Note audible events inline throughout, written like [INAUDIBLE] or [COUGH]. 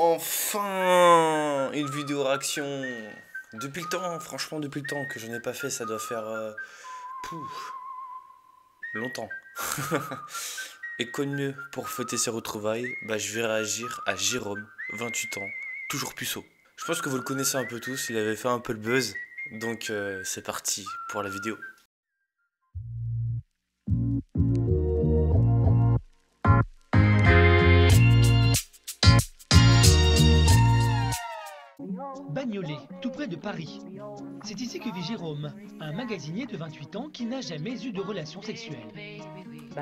Enfin Une vidéo réaction Depuis le temps, franchement depuis le temps que je n'ai pas fait, ça doit faire... Euh, pouf, longtemps. [LAUGHS] Et connu pour fêter ses retrouvailles, bah, je vais réagir à Jérôme, 28 ans, toujours puceau. Je pense que vous le connaissez un peu tous, il avait fait un peu le buzz, donc euh, c'est parti pour la vidéo. Bagnolet, tout près de Paris. C'est ici que vit Jérôme, un magasinier de 28 ans qui n'a jamais eu de relation sexuelle.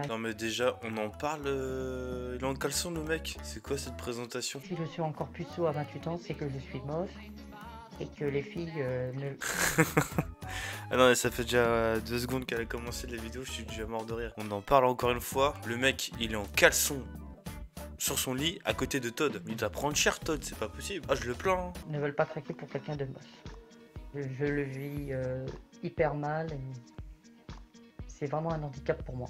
Non mais déjà, on en parle, euh, il est en caleçon le mec, c'est quoi cette présentation? Si je suis encore puceau à 28 ans, c'est que je suis moche et que les filles euh, ne... [LAUGHS] [LAUGHS] ah non mais ça fait déjà deux secondes qu'elle a commencé la vidéo, je suis déjà mort de rire. On en parle encore une fois, le mec il est en caleçon sur son lit à côté de Todd. Il doit prendre cher Todd, c'est pas possible. Ah, je le plains. Hein. Ne veulent pas craquer pour quelqu'un de moche. Je, le vis euh, hyper mal et c'est vraiment un handicap pour moi.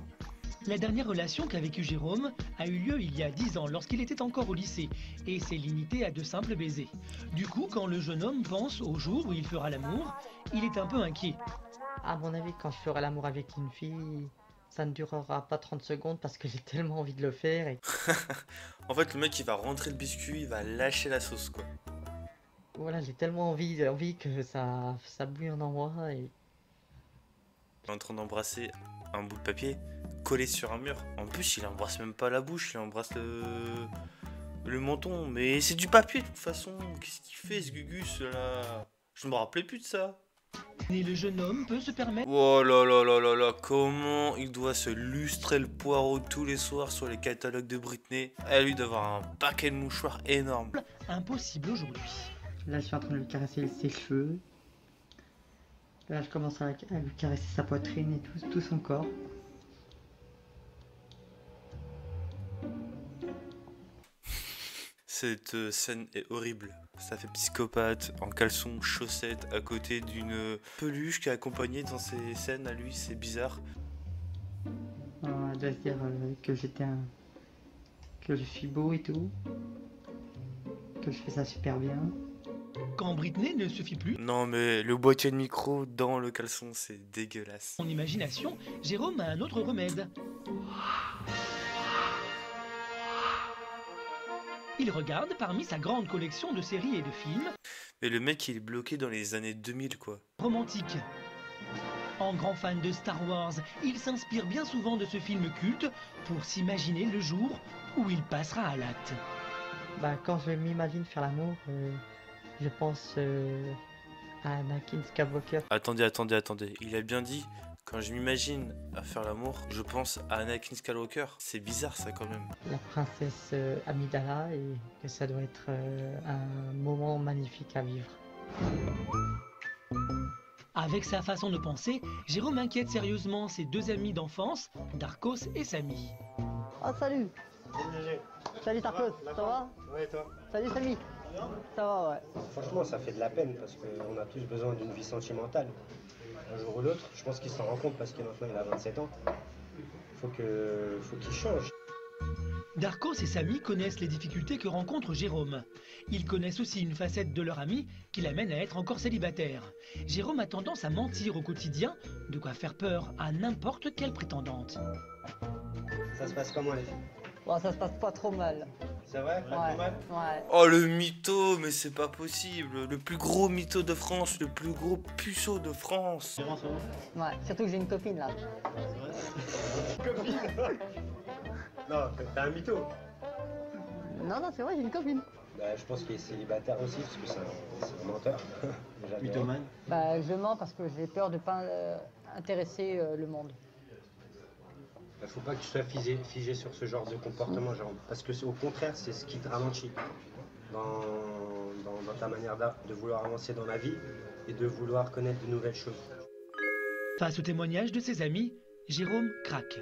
La dernière relation qu'a vécue Jérôme a eu lieu il y a 10 ans lorsqu'il était encore au lycée et s'est limité à de simples baisers. Du coup, quand le jeune homme pense au jour où il fera l'amour, il est un peu inquiet. À mon avis, quand je ferai l'amour avec une fille, ça ne durera pas 30 secondes parce que j'ai tellement envie de le faire. [LAUGHS] en fait, le mec, il va rentrer le biscuit, il va lâcher la sauce, quoi. Voilà, j'ai tellement envie, envie que ça, ça bouillonne en moi. Et... Il est en train d'embrasser un bout de papier collé sur un mur. En plus, il embrasse même pas la bouche, il embrasse le, le menton. Mais c'est du papier, de toute façon. Qu'est-ce qu'il fait, ce Gugus, là? Je me rappelais plus de ça. Et le jeune homme peut se permettre. Oh là là là là là, comment il doit se lustrer le poireau tous les soirs sur les catalogues de Britney. Elle lui d'avoir un paquet de mouchoirs énorme. Impossible aujourd'hui. Là, je suis en train de lui caresser ses cheveux. Là, je commence à, lui caresser sa poitrine et tout, tout son corps. Cette euh, scène est horrible. Ça fait psychopathe en caleçon, chaussettes, à côté d'une peluche qui est accompagnée dans ces scènes à lui, c'est bizarre. On doit se dire euh, que j'étais un... que je suis beau et tout. Que je fais ça super bien. Quand Britney ne suffit plus. Non mais le boîtier de micro dans le caleçon, c'est dégueulasse. En imagination, Jérôme a un autre remède. Il regarde parmi sa grande collection de séries et de films. Mais le mec, il est bloqué dans les années 2000, quoi. Romantique. En grand fan de Star Wars, il s'inspire bien souvent de ce film culte pour s'imaginer le jour où il passera à l'acte. Bah, quand je m'imagine faire l'amour, euh, je pense euh, à Anakin Skywalker. Attendez, attendez, attendez. Il a bien dit quand je m'imagine à faire l'amour, je pense à Anakin Skywalker. C'est bizarre ça quand même. La princesse euh, Amidala et que ça doit être euh, un moment magnifique à vivre. Avec sa façon de penser, Jérôme inquiète sérieusement ses deux amis d'enfance, Darkos et Samy. Oh salut Salut Darkos, ça va Ouais toi Salut Samy Ça va ouais. Franchement ça fait de la peine parce qu'on a tous besoin d'une vie sentimentale un jour ou l'autre. Je pense qu'il s'en rend compte parce que maintenant il a 27 ans. Faut que, faut qu'il change. Darkos et Samy connaissent les difficultés que rencontre Jérôme. Ils connaissent aussi une facette de leur ami qui l'amène à être encore célibataire. Jérôme a tendance à mentir au quotidien, de quoi faire peur à n'importe quelle prétendante. Ça se passe comment les filles? Bon, ça se passe pas trop mal. C'est vrai Ouais. Oh le mytho, mais c'est pas possible. Le plus gros mytho de France, le plus gros puceau de France. Ouais, surtout que j'ai une copine là. copine? [LAUGHS] Non, t'as un mytho. Non, non, c'est vrai, j'ai une copine. Bah, je pense qu'il est célibataire aussi, parce que c'est un, menteur. [LAUGHS] Mythomane Bah, je mens parce que j'ai peur de pas euh, intéresser euh, le monde. Ne faut pas que tu sois figé, sur ce genre de comportement, genre, parce que au contraire, c'est ce qui te ralentit dans, ta manière de vouloir avancer dans la vie et de vouloir connaître de nouvelles choses. Face au témoignage de ses amis, Jérôme craque.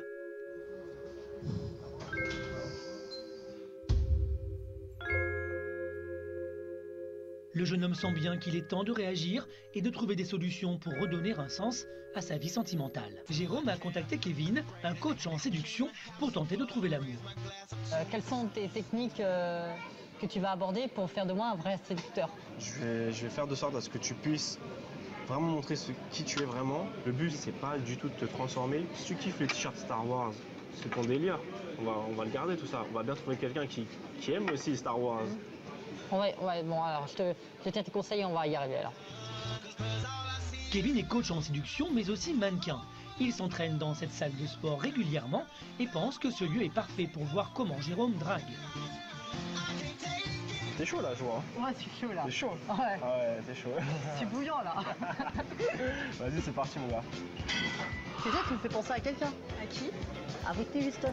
Le jeune homme sent bien qu'il est temps de réagir et de trouver des solutions pour redonner un sens à sa vie sentimentale. Jérôme a contacté Kevin, un coach en séduction, pour tenter de trouver l'amour. Euh, quelles sont tes techniques euh, que tu vas aborder pour faire de moi un vrai séducteur? Je vais, je vais faire de sorte à ce que tu puisses vraiment montrer ce, qui tu es vraiment. Le but, c'est pas du tout de te transformer. Si tu kiffes les t-shirts Star Wars, c'est ton délire. On va, on va le garder tout ça. On va bien trouver quelqu'un qui, qui aime aussi Star Wars. Ouais, ouais, bon, alors je te, je tiens tes conseils, on va y arriver alors. Kevin est coach en séduction, mais aussi mannequin. Il s'entraîne dans cette salle de sport régulièrement et pense que ce lieu est parfait pour voir comment Jérôme drague. T'es chaud là, je vois. hein. Ouais, c'est chaud là. T'es chaud. Ouais, Ah ouais, t'es chaud. c'est bouillant là. [LAUGHS] Vas-y, c'est parti, mon gars. C'est ça, tu me fais penser à quelqu'un. À qui? À Whitney Houston.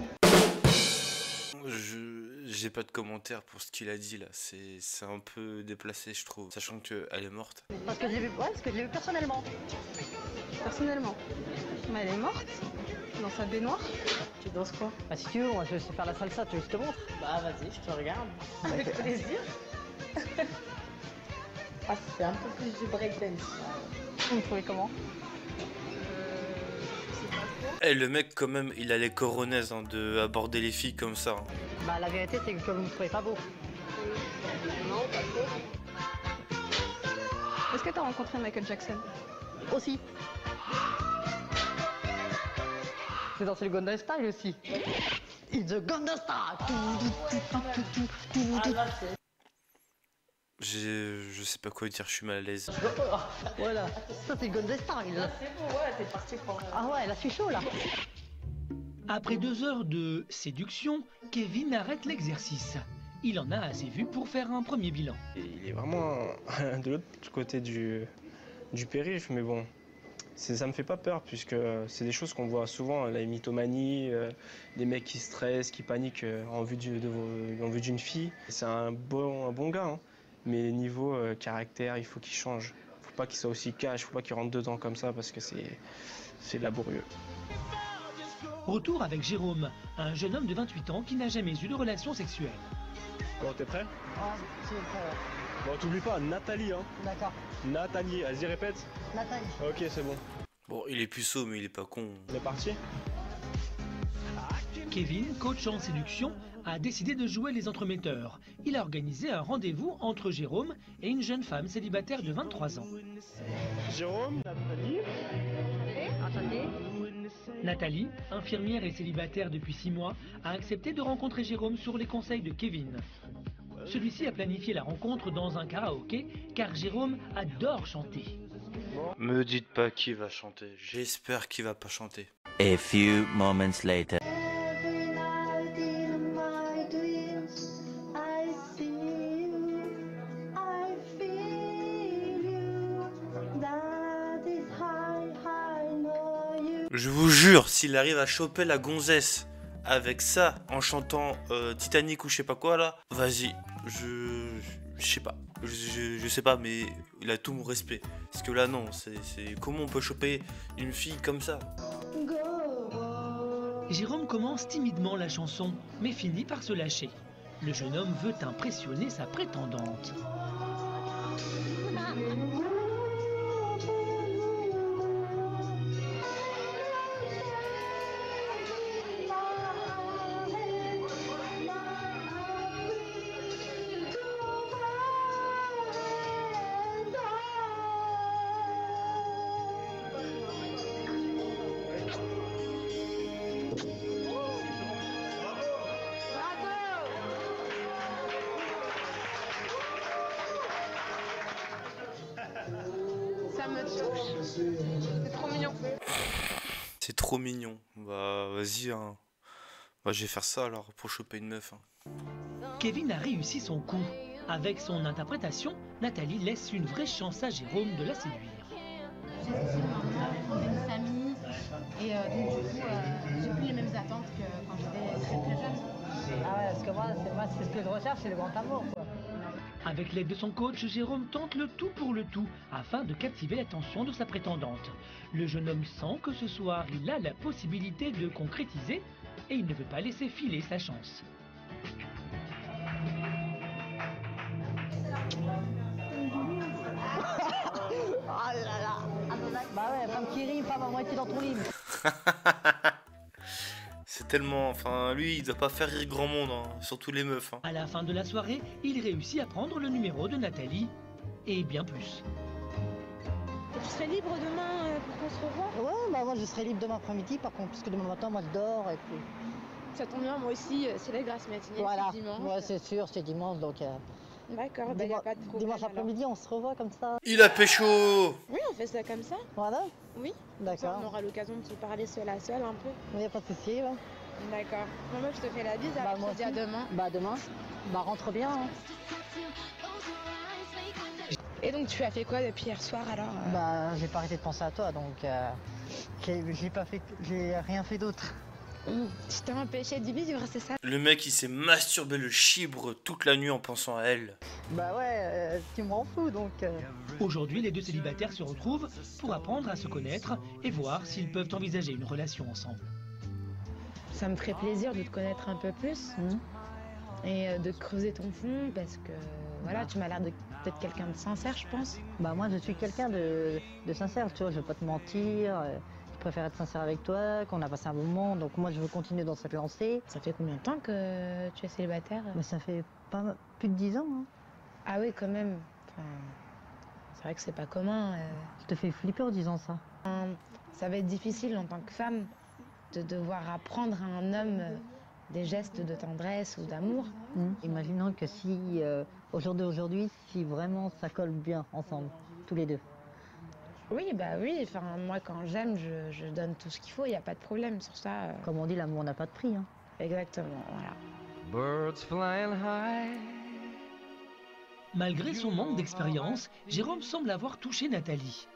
Je j'ai pas de commentaire pour ce qu'il a dit là. C'est c'est un peu déplacé, je trouve. Sachant qu'elle est morte. Parce que je l'ai vu, ouais, parce que je l'ai vu personnellement. Personnellement. Mais elle est morte dans sa baignoire. Tu danses quoi? Bah si tu veux, moi je sais faire la salsa, tu veux que je te montre Bah vas-y, je te regarde. Avec plaisir. [LAUGHS] Ah, c'est un peu plus du breakdance. Vous me trouvez comment? Eh, le mec, quand même, il a les coronaises hein, de aborder les filles comme ça. hein. Bah la vérité c'est que vous me trouvez pas beau. Non, pas trop. Est-ce que t'as rencontré Michael Jackson? Aussi. C'est dans le Gonda Style aussi. It's the Gonda Style J'ai- Je sais pas quoi dire, je suis mal à l'aise. [LAUGHS] Voilà, ça c'est le Gonda Style. C'est bon, ouais, t'es parti pour. Ah ouais, là je suis chaud là. Après deux heures de séduction, Kevin arrête l'exercice. Il en a assez vu pour faire un premier bilan. Il est vraiment [LAUGHS] de l'autre côté du, du périph', mais bon, ça me fait pas peur puisque c'est des choses qu'on voit souvent, la mythomanie, euh, des mecs qui stressent, qui paniquent euh, en vue d'une fille. C'est un bon, un bon gars, hein, mais niveau euh, caractère, il faut qu'il change. Faut pas qu'il soit aussi cash, faut pas qu'il rentre dedans comme ça parce que c'est laborieux. Retour avec Jérôme, un jeune homme de 28 ans qui n'a jamais eu de relation sexuelle. Bon, t'es prêt Ah, c'est euh, Bon, t'oublies pas, Nathalie, hein. D'accord. Nathalie, vas-y, répète. Nathalie. Ok, c'est bon. Bon, il est puceau, mais il est pas con. On est parti Kevin, coach en séduction, a décidé de jouer les entremetteurs. Il a organisé un rendez-vous entre Jérôme et une jeune femme célibataire de 23 ans. Jérôme, Nathalie. Attendez. Nathalie, infirmière et célibataire depuis 6 mois, a accepté de rencontrer Jérôme sur les conseils de Kevin. Celui-ci a planifié la rencontre dans un karaoké car Jérôme adore chanter. Me dites pas qui va chanter. J'espère qu'il va pas chanter. A few moments later. Jure, s'il arrive à choper la gonzesse avec ça, en chantant euh, Titanic ou je sais pas quoi là, vas-y, je. Sais pas. Je, je- sais pas, mais il a tout mon respect. Parce que là, non, c'est- Comment on peut choper une fille comme ça? Jérôme commence timidement la chanson, mais finit par se lâcher. Le jeune homme veut impressionner sa prétendante. C'est trop mignon. C'est trop mignon. Bah, vas-y, hein. Bah, je vais faire ça alors pour choper une meuf. hein. Kevin a réussi son coup. Avec son interprétation, Nathalie laisse une vraie chance à Jérôme de la séduire. J'ai aussi une famille. Et euh, donc, du coup, euh, j'ai plus les mêmes attentes que quand j'étais très très jeune. Ah ouais, parce que moi, c'est moi, c'est ce que je recherche, c'est le grand amour quoi. Avec l'aide de son coach, Jérôme tente le tout pour le tout afin de captiver l'attention de sa prétendante. Le jeune homme sent que ce soir, il a la possibilité de concrétiser et il ne veut pas laisser filer sa chance. [LAUGHS] Ah là là. Bah ouais, femme qui rime, femme à moitié dans ton livre. [LAUGHS] C'est Tellement, enfin, lui, il doit pas faire rire grand monde, hein, surtout les meufs. Hein. À la fin de la soirée, il réussit à prendre le numéro de Nathalie et bien plus. Tu serais libre demain euh, pour qu'on se revoie? Ouais, bah moi je serai libre demain après-midi par contre, puisque demain matin moi je dors et puis. Ça tombe bien, moi aussi, euh, c'est la grasse matinée, Voilà, c'est dimanche. ouais c'est sûr, c'est dimanche donc. euh, D'accord, bah a dimanche pas de problème. dimanche après-midi on se revoit comme ça. Il a pécho Oui, on fait ça comme ça, Voilà, oui. Ça, on d'accord. aura l'occasion de se parler seul à seul un peu. Il n'y a pas de souci. Ouais. D'accord. Bon, moi, je te fais la bise, Bah, moi je te dis à demain. Bah demain, bah rentre bien. hein. Et donc, tu as fait quoi depuis hier soir alors euh Bah j'ai pas arrêté de penser à toi donc euh, j'ai j'ai pas fait, j'ai rien fait d'autre. Ouh, Tu t'es empêché de vivre, c'est ça Le mec, il s'est masturbé le chibre toute la nuit en pensant à elle. Bah ouais, euh, tu m'en fous donc. euh, Aujourd'hui, les deux célibataires se retrouvent pour apprendre à se connaître et voir s'ils peuvent envisager une relation ensemble. Ça me ferait plaisir de te connaître un peu plus hmm. et euh, de creuser ton fond parce que voilà, tu m'as l'air de- d'être quelqu'un de sincère, je pense. Bah moi je suis quelqu'un de, de sincère, tu vois, je veux pas te mentir, euh, préfère être sincère avec toi, qu'on a passé un bon moment, donc moi je veux continuer dans cette lancée. Ça fait combien de temps que tu es célibataire? Mais ça fait pas plus de 10 ans, hein. Ah oui, quand même. Enfin, c'est vrai que c'est pas commun. euh. Je te fais flipper en disant ça. Ça va être difficile en tant que femme de devoir apprendre à un homme euh, des gestes de tendresse ou d'amour. Hmm. Imaginons que si, euh, au jour d'aujourd'hui, si vraiment ça colle bien ensemble, tous les deux. Oui, bah oui. Enfin, moi, quand j'aime, je, je donne tout ce qu'il faut. Il n'y a pas de problème sur ça. euh. Comme on dit, l'amour n'a pas de prix. Hein. Exactement, voilà. Birds flying high. Malgré son manque d'expérience, Jérôme semble avoir touché Nathalie.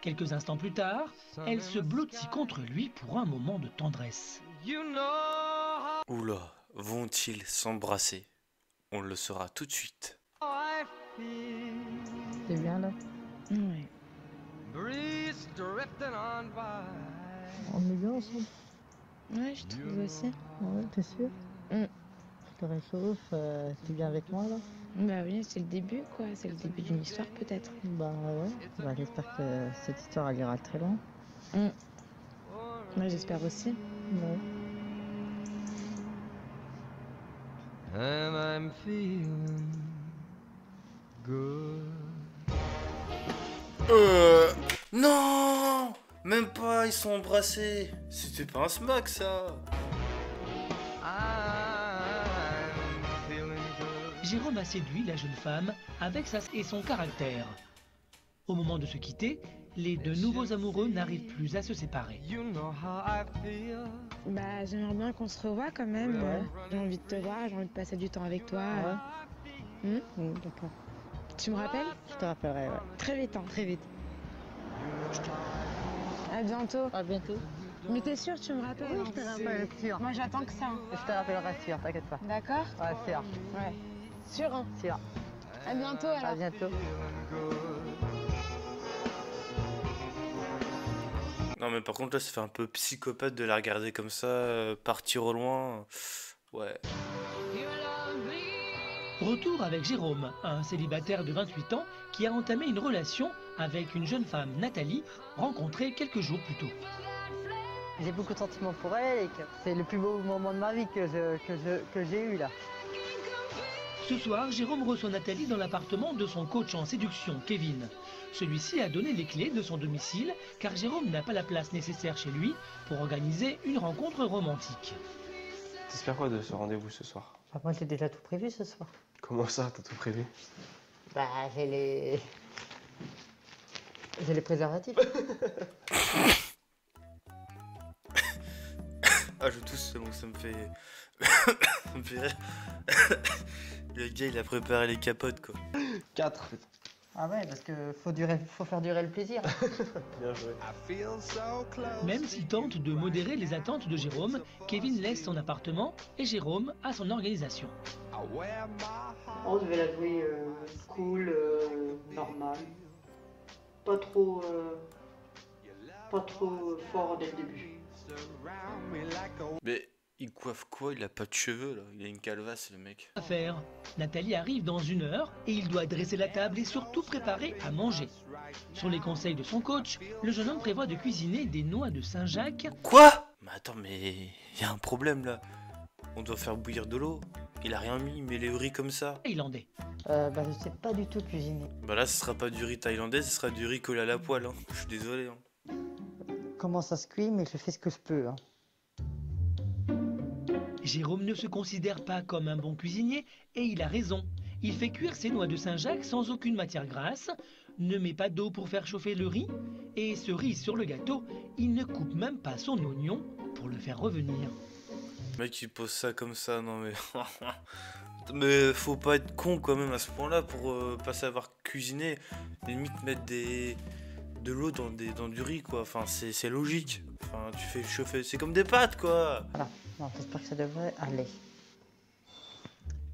Quelques instants plus tard, elle se blottit contre lui pour un moment de tendresse. You know how Oula, vont-ils s'embrasser? On le saura tout de suite. C'est bien là on by. On est bien ensemble Ouais, je trouve aussi. Ouais, t'es sûr Hmm. Je te réchauffe, euh, t'es bien avec moi là Bah oui, c'est le début, quoi. C'est le début d'une histoire, peut-être. Bah ouais, bah, j'espère que cette histoire elle ira très loin. Moi, j'espère aussi. Ouais. And I'm feeling good. Euh... Non Même pas, ils sont embrassés. C'était pas un smack, ça. Jérôme a séduit la jeune femme avec sa et son caractère. Au moment de se quitter, les deux nouveaux amoureux n'arrivent plus à se séparer. You know how I feel. Bah, j'aimerais bien qu'on se revoie quand même. Ouais. J'ai envie de te voir, j'ai envie de passer du temps avec toi. Ouais. D'accord. Tu me rappelles? Je te rappellerai, ouais. Très vite, hein. Très vite. À bientôt. À bientôt. Mais t'es sûr, tu me rappelles Oui, hein je te rappelle, sûr. Moi, j'attends que ça. hein. Je te rappellerai sûr, t'inquiète pas. D'accord Ouais, sûr. Ouais. Sûr, hein Sûr. À bientôt, À alors. bientôt. Non, mais par contre, là, ça fait un peu psychopathe de la regarder comme ça, euh, partir au loin. Ouais. Retour avec Jérôme, un célibataire de 28 ans qui a entamé une relation avec une jeune femme, Nathalie, rencontrée quelques jours plus tôt. J'ai beaucoup de sentiments pour elle et que c'est le plus beau moment de ma vie que je que je que j'ai eu là. Ce soir, Jérôme reçoit Nathalie dans l'appartement de son coach en séduction, Kevin. Celui-ci a donné les clés de son domicile car Jérôme n'a pas la place nécessaire chez lui pour organiser une rencontre romantique. T'espères quoi de ce rendez-vous ce soir? Bah, moi j'ai déjà tout prévu ce soir. Comment ça, t'as tout prévu? Bah j'ai les j'ai les préservatifs. Ah, je tousse, bon, ça me fait. [COUGHS] ça me fait rire. [COUGHS] Le gars, il a préparé les capotes, quoi. 4. Ah ouais parce que faut durer faut faire durer le plaisir. [LAUGHS] Bien joué. I feel so close. Même s'il tente de modérer les attentes de Jérôme, Kevin laisse son appartement et Jérôme a son organisation. Je vais la jouer euh, cool, euh, normal. Pas trop, euh, pas trop fort dès le début. Mais il coiffe quoi? Il a pas de cheveux, là. Il a une calvasse, le mec. À faire. Nathalie arrive dans une heure et il doit dresser la table et surtout préparer à manger. Sur les conseils de son coach, le jeune homme prévoit de cuisiner des noix de Saint-Jacques Quoi? Mais attends, mais il y a un problème là. On doit faire bouillir de l'eau. Il a rien mis, il met les riz comme ça. Thaïlandais. Euh, bah, je sais pas du tout cuisiner. Bah là, ce sera pas du riz thaïlandais, ce sera du riz collé à la poêle. Hein. Je suis désolé. Hein. Comment ça se cuit, mais je fais ce que je peux. Hein. Jérôme ne se considère pas comme un bon cuisinier et il a raison. Il fait cuire ses noix de Saint-Jacques sans aucune matière grasse, ne met pas d'eau pour faire chauffer le riz, et cerise sur le gâteau, il ne coupe même pas son oignon pour le faire revenir. Le mec, il pose ça comme ça, non mais. [LAUGHS] mais faut pas être con quand même à ce point-là pour euh, pas savoir cuisiner. Limite, mettre des. de l'eau dans, des, dans du riz, quoi. Enfin, c'est c'est logique. Enfin, tu fais chauffer. C'est comme des pâtes, quoi. Voilà. Non, j'espère que ça devrait aller.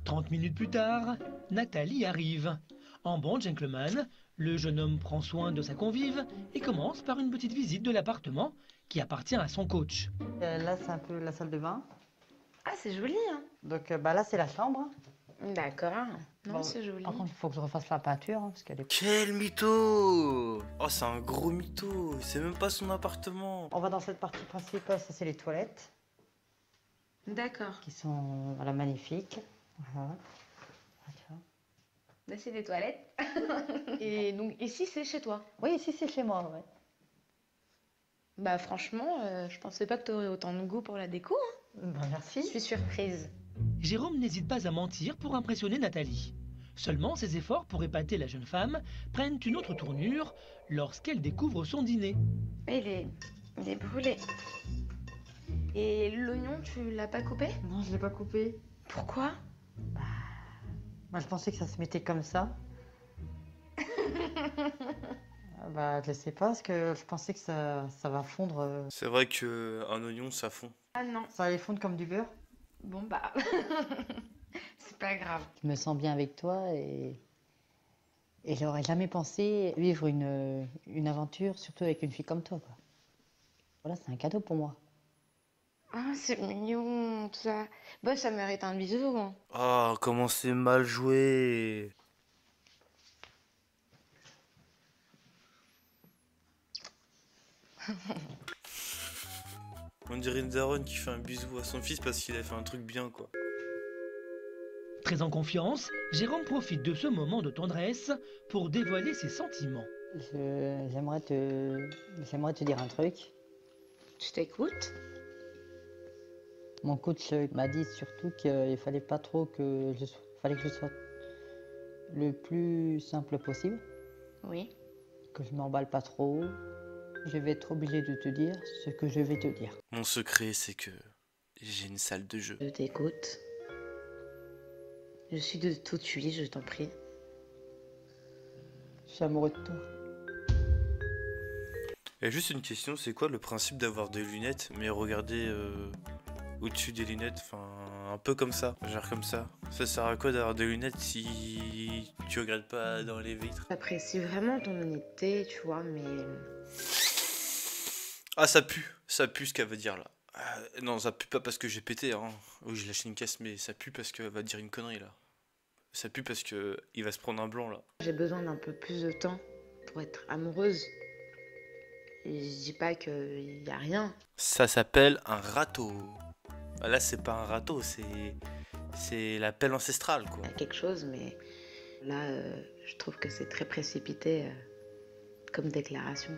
30 minutes plus tard, Nathalie arrive. En bon gentleman, le jeune homme prend soin de sa convive et commence par une petite visite de l'appartement qui appartient à son coach. Euh, là, c'est un peu la salle de bain. Ah, c'est joli, hein Donc euh, bah, là, c'est la chambre. D'accord. Non, Bon, c'est joli. Par contre, il faut que je refasse la peinture, hein, parce qu'elle est... Quel mytho Oh, c'est un gros mytho. C'est même pas son appartement. On va dans cette partie principale, ça c'est les toilettes, D'accord. qui sont voilà, magnifiques. Voilà. Ah. Là, c'est des toilettes. [LAUGHS] Et donc, ici, c'est chez toi. Oui, ici c'est chez moi, ouais. Bah, franchement, euh, je pensais pas que tu aurais autant de goût pour la déco. hein. Bah, merci. Je suis surprise. Jérôme n'hésite pas à mentir pour impressionner Nathalie. Seulement, ses efforts pour épater la jeune femme prennent une autre tournure lorsqu'elle découvre son dîner. Il est, il est brûlé. Et l'oignon, tu l'as pas coupé? Non, je l'ai pas coupé. Pourquoi? Moi, je pensais que ça se mettait comme ça. Ah, [LAUGHS] bah, je sais pas, parce que je pensais que ça, ça va fondre. euh, C'est vrai que un oignon, ça fond. Ah non. Ça allait fondre comme du beurre? Bon, bah. [LAUGHS] c'est pas grave. Je me sens bien avec toi et. Et j'aurais jamais pensé vivre une, une aventure, surtout avec une fille comme toi, quoi. Voilà, c'est un cadeau pour moi. Ah, c'est mignon, tout ça. Bah, ça mérite un bisou. hein. Ah, comment c'est mal joué. [LAUGHS] On dirait une daronne qui fait un bisou à son fils parce qu'il a fait un truc bien, quoi. Très en confiance, Jérôme profite de ce moment de tendresse pour dévoiler ses sentiments. Je- J'aimerais te, j'aimerais te dire un truc. Tu t'écoutes? Mon coach euh, m'a dit surtout qu'il fallait pas trop que je, so- fallait que je sois le plus simple possible, Oui. que je m'emballe pas trop. Je vais être obligé de te dire ce que je vais te dire. Mon secret, c'est que j'ai une salle de jeu. Je t'écoute. Je suis de tout tuer, je t'en prie. Je suis amoureux de toi. Et juste une question, c'est quoi le principe d'avoir des lunettes, mais regarder euh, au-dessus des lunettes, enfin un peu comme ça, genre comme ça. Ça sert à quoi d'avoir des lunettes si tu regardes pas dans les vitres? J'apprécie vraiment ton honnêteté, tu vois, mais. Ah ça pue, ça pue ce qu'elle veut dire là. Ah, non, ça pue pas parce que j'ai pété, hein. Oui, j'ai lâché une caisse, mais ça pue parce qu'elle va dire une connerie là. Ça pue parce que il va se prendre un blanc là. J'ai besoin d'un peu plus de temps pour être amoureuse. Et je dis pas qu'il y a rien. Ça s'appelle un râteau. Là, c'est pas un râteau, c'est c'est la pelle ancestrale quoi. Il y a quelque chose, mais là, euh, je trouve que c'est très précipité euh, comme déclaration.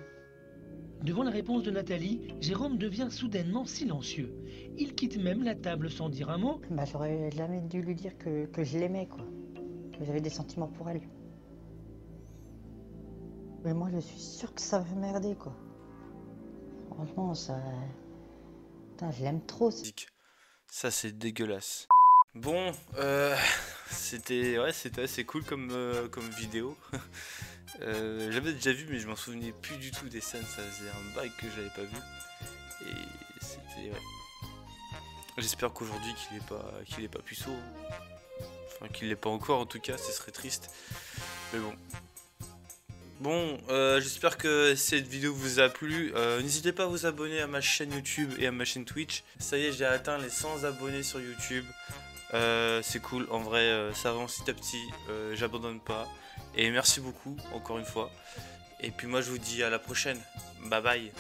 Devant la réponse de Nathalie, Jérôme devient soudainement silencieux. Il quitte même la table sans dire un mot. Bah, j'aurais jamais dû lui dire que, que je l'aimais, quoi. Que j'avais des sentiments pour elle. Mais moi, je suis sûre que ça va merder, quoi. Franchement, ça. Putain, je l'aime trop. c'est- Ça, c'est dégueulasse. Bon, euh, c'était ouais, c'était assez cool comme, euh, comme vidéo. [LAUGHS] Euh, J'avais déjà vu, mais je m'en souvenais plus du tout des scènes. Ça faisait un bail que j'avais pas vu. Et c'était. J'espère qu'aujourd'hui qu'il est pas qu'il est pas puceau. Enfin, qu'il l'est pas encore en tout cas, ce serait triste. Mais bon. Bon, euh, j'espère que cette vidéo vous a plu. Euh, N'hésitez pas à vous abonner à ma chaîne YouTube et à ma chaîne Twitch. Ça y est, j'ai atteint les 100 abonnés sur YouTube. Euh, c'est cool, en vrai, ça avance petit à petit. J'abandonne pas. Et merci beaucoup, encore une fois. Et puis moi, je vous dis à la prochaine. Bye bye.